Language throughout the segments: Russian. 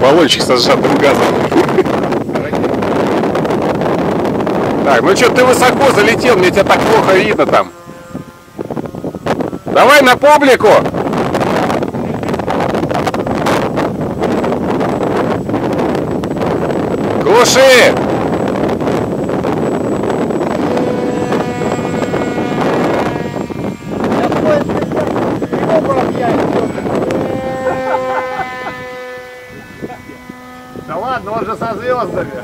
баллончик со сжатым газом. Так, ну что ты высоко залетел, мне тебя так плохо видно там. Давай на публику! Глуши! Да ладно, он же со звездами.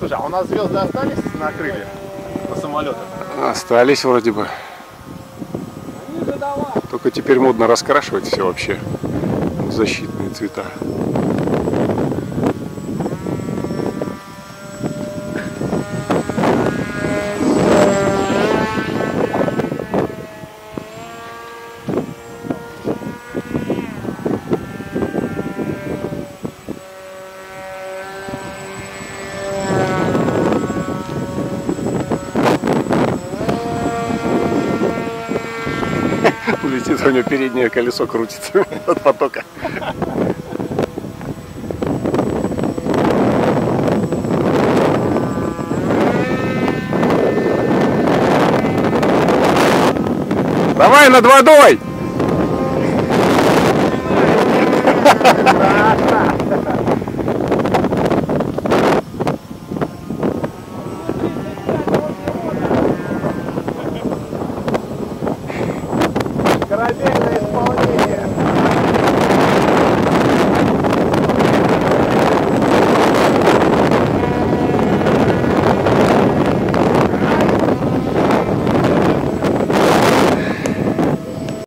Слушай, а у нас звезды остались на крыльях? На самолетах? Остались вроде бы. Только теперь модно раскрашивать все вообще защитные цвета. Улетит, у него переднее колесо крутится от потока. Давай над водой!